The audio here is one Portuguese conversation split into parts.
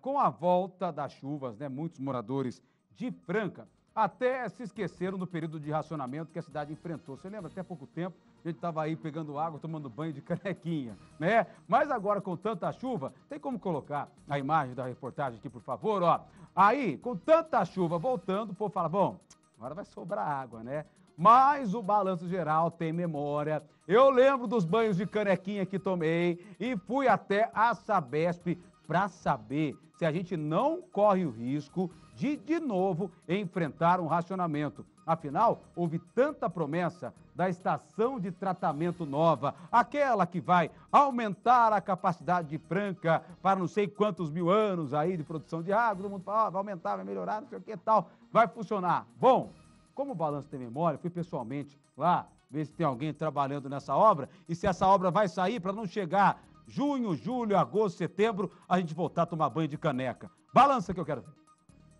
Com a volta das chuvas, né, muitos moradores de Franca até se esqueceram do período de racionamento que a cidade enfrentou. Você lembra, até pouco tempo, a gente estava aí pegando água, tomando banho de canequinha, né? Mas agora, com tanta chuva, tem como colocar a imagem da reportagem aqui, por favor, ó. Aí, com tanta chuva voltando, o povo fala, bom, agora vai sobrar água, né? Mas o balanço geral tem memória. Eu lembro dos banhos de canequinha que tomei e fui até a Sabesp para saber se a gente não corre o risco de, de novo, enfrentar um racionamento. Afinal, houve tanta promessa da estação de tratamento nova, aquela que vai aumentar a capacidade de Franca para não sei quantos mil anos aí de produção de água, todo mundo fala, oh, vai aumentar, vai melhorar, não sei o que tal, vai funcionar. Bom, como o balanço tem memória, fui pessoalmente lá ver se tem alguém trabalhando nessa obra e se essa obra vai sair para não chegar junho, julho, agosto, setembro, a gente voltar a tomar banho de caneca. Balança que eu quero ver.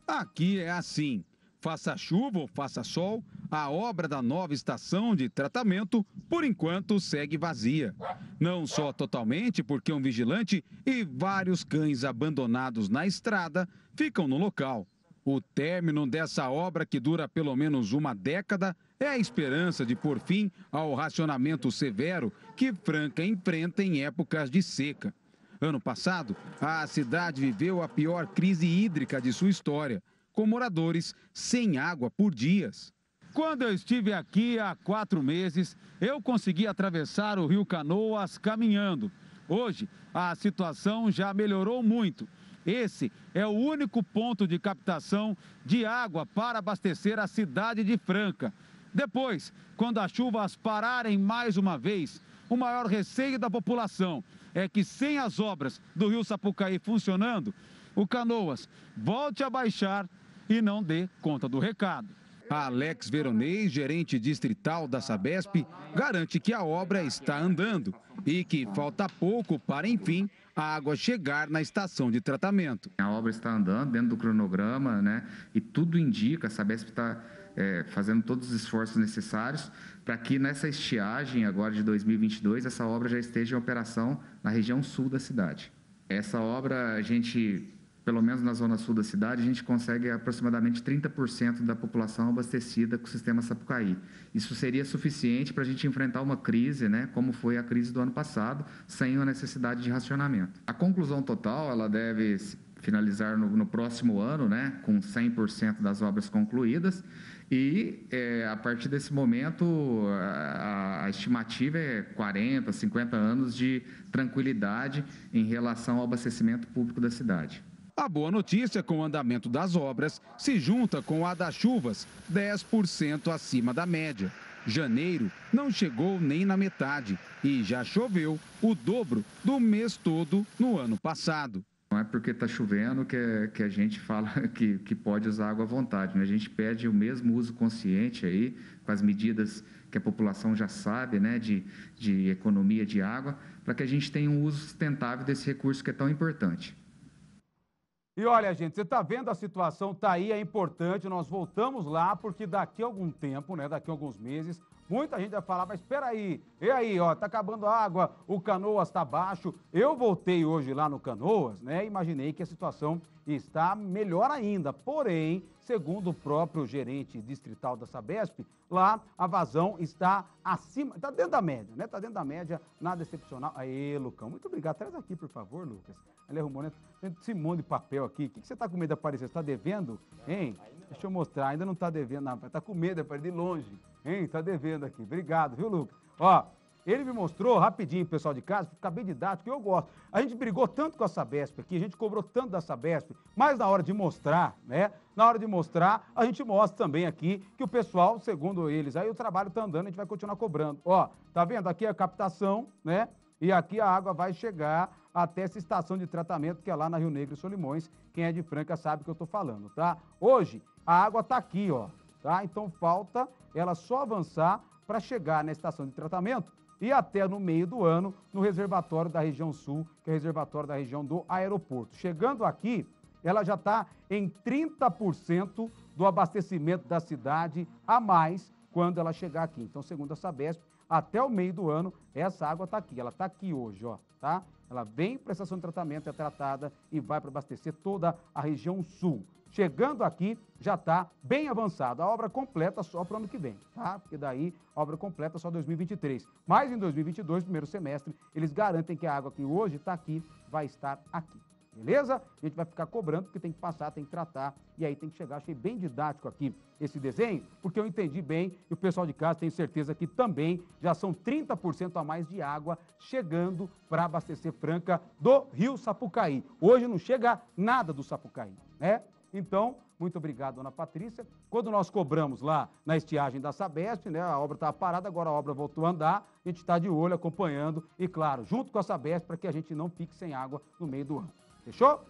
Aqui é assim. Faça chuva ou faça sol, a obra da nova estação de tratamento, por enquanto, segue vazia. Não só totalmente, porque um vigilante e vários cães abandonados na estrada ficam no local. O término dessa obra, que dura pelo menos uma década, é a esperança de pôr fim ao racionamento severo que Franca enfrenta em épocas de seca. Ano passado, a cidade viveu a pior crise hídrica de sua história, com moradores sem água por dias. Quando eu estive aqui há quatro meses, eu consegui atravessar o rio Canoas caminhando. Hoje, a situação já melhorou muito. Esse é o único ponto de captação de água para abastecer a cidade de Franca. Depois, quando as chuvas pararem mais uma vez, o maior receio da população é que sem as obras do Rio Sapucaí funcionando, o Canoas volte a baixar e não dê conta do recado. Alex Veronês, gerente distrital da Sabesp, garante que a obra está andando e que falta pouco para, enfim, a água chegar na estação de tratamento. A obra está andando dentro do cronograma, né? E tudo indica, a Sabesp está é, fazendo todos os esforços necessários para que nessa estiagem agora de 2022 essa obra já esteja em operação na região sul da cidade. Essa obra a gente, pelo menos na zona sul da cidade, a gente consegue aproximadamente 30% da população abastecida com o sistema Sapucaí. Isso seria suficiente para a gente enfrentar uma crise, né, como foi a crise do ano passado, sem a necessidade de racionamento. A conclusão total ela deve finalizar no, no próximo ano, né, com 100% das obras concluídas e é, a partir desse momento, a, a, estimativa é 40, 50 anos de tranquilidade em relação ao abastecimento público da cidade. A boa notícia com o andamento das obras se junta com a das chuvas, 10% acima da média. Janeiro não chegou nem na metade e já choveu o dobro do mês todo no ano passado. Não é porque está chovendo que, que a gente fala que, que pode usar água à vontade. Né? A gente pede o mesmo uso consciente aí, com as medidas que a população já sabe, né, de, de economia de água, para que a gente tenha um uso sustentável desse recurso que é tão importante. E olha, gente, você está vendo a situação, está aí, é importante, nós voltamos lá, porque daqui a algum tempo, né, daqui a alguns meses, Muita gente vai falar, mas espera aí, e aí, ó, tá acabando a água, o Canoas está baixo. Eu voltei hoje lá no Canoas, né? Imaginei que a situação está melhor ainda. Porém, segundo o próprio gerente distrital da Sabesp, lá a vazão está acima, está dentro da média, né? Está dentro da média, nada excepcional. Aí, Lucão, muito obrigado. Traz aqui, por favor, Lucas. Ele arrumou, né? Esse monte de papel aqui. O que, que você está com medo de aparecer? Você está devendo? Hein? Deixa eu mostrar. Ainda não está devendo, não. Está com medo aparecer de longe. Hein? Tá devendo aqui. Obrigado, viu, Lucas? Ó, ele me mostrou rapidinho, pessoal de casa, ficar bem didático, eu gosto. A gente brigou tanto com a Sabesp aqui, a gente cobrou tanto da Sabesp, mas na hora de mostrar, né? Na hora de mostrar, a gente mostra também aqui que o pessoal, segundo eles, aí o trabalho tá andando, a gente vai continuar cobrando. Ó, tá vendo? Aqui é a captação, né? E aqui a água vai chegar até essa estação de tratamento que é lá na Rio Negro e Solimões. Quem é de Franca sabe que eu tô falando, tá? Hoje, a água tá aqui, ó, tá? Então falta ela só avançar para chegar na estação de tratamento e até no meio do ano no reservatório da região sul, que é o reservatório da região do aeroporto. Chegando aqui, ela já está em 30% do abastecimento da cidade a mais quando ela chegar aqui. Então, segundo a Sabesp, até o meio do ano, essa água está aqui. Ela está aqui hoje, ó, tá? Ela vem para a estação de tratamento, é tratada e vai para abastecer toda a região sul. Chegando aqui, já está bem avançado. A obra completa só para o ano que vem, tá? Porque daí, obra completa só 2023. Mas em 2022, primeiro semestre, eles garantem que a água que hoje está aqui vai estar aqui. Beleza? A gente vai ficar cobrando porque tem que passar, tem que tratar e aí tem que chegar. Achei bem didático aqui esse desenho, porque eu entendi bem e o pessoal de casa tem certeza que também já são 30% a mais de água chegando para abastecer Franca do Rio Sapucaí. Hoje não chega nada do Sapucaí, né? Então, muito obrigado, dona Patrícia. Quando nós cobramos lá na estiagem da Sabesp, né, a obra estava parada, agora a obra voltou a andar, a gente está de olho, acompanhando e, claro, junto com a Sabesp, para que a gente não fique sem água no meio do ano. Fechou?